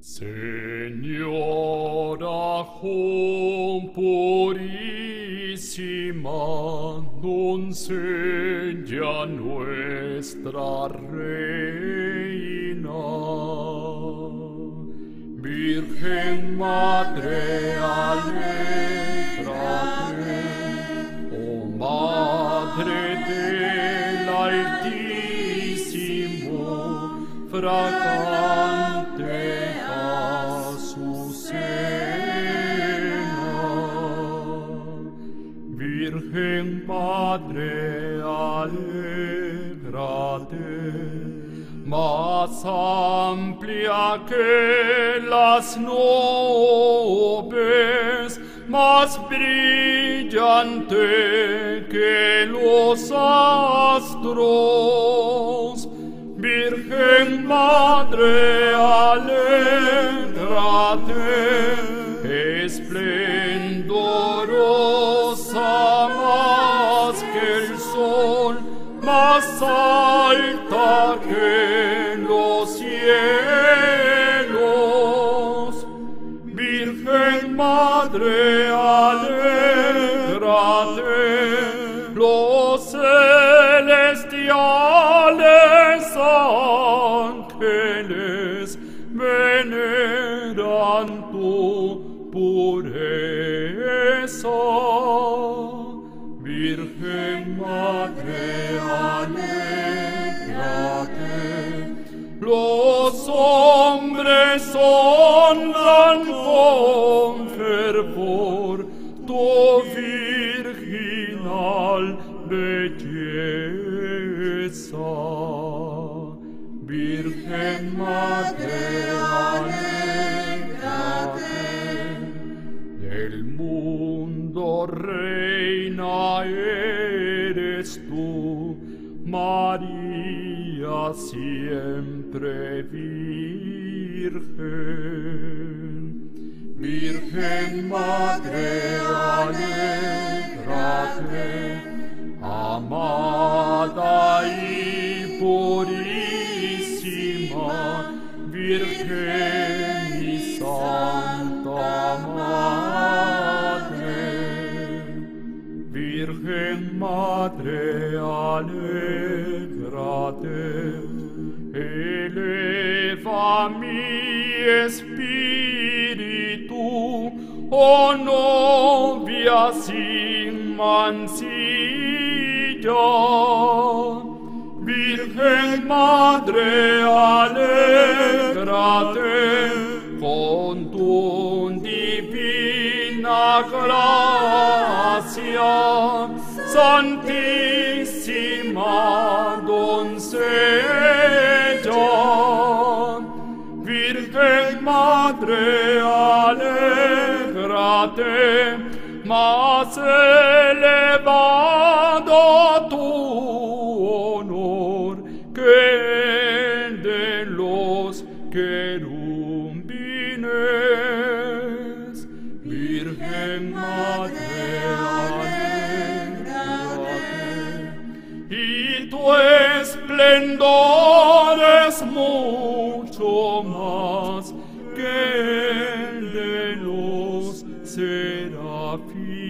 Signora cum purissima non sedia nuestra reina. Virgen Madre alegrate O Madre del Altissimo fragante Virgen Madre, alegrate, más amplia que las nubes, más brillante que los astros. Virgen Madre, alegrate, esplendorosa il sol, ma salta che los cielos. Virgen Madre, alegrate, los celestiales ángeles veneran tu pureza. Virgen Madre, alegrate, los hombres honran con fervor tu virginal belleza. Virgen Madre, alegrate, del mundo reina eres tú, María siempre virgen. Virgen Madre, alegrate, amada y purísima, Virgen Virgen Madre, alegrate, eleva mi espíritu, oh novia sin mancilla. Virgen Madre, alegrate, con tu divina gracia, Grazia Santissima Donzella Virgen Madre allegrate mas elevado tu honor que de los querubines y tu esplendor es mucho más que el de los serafines.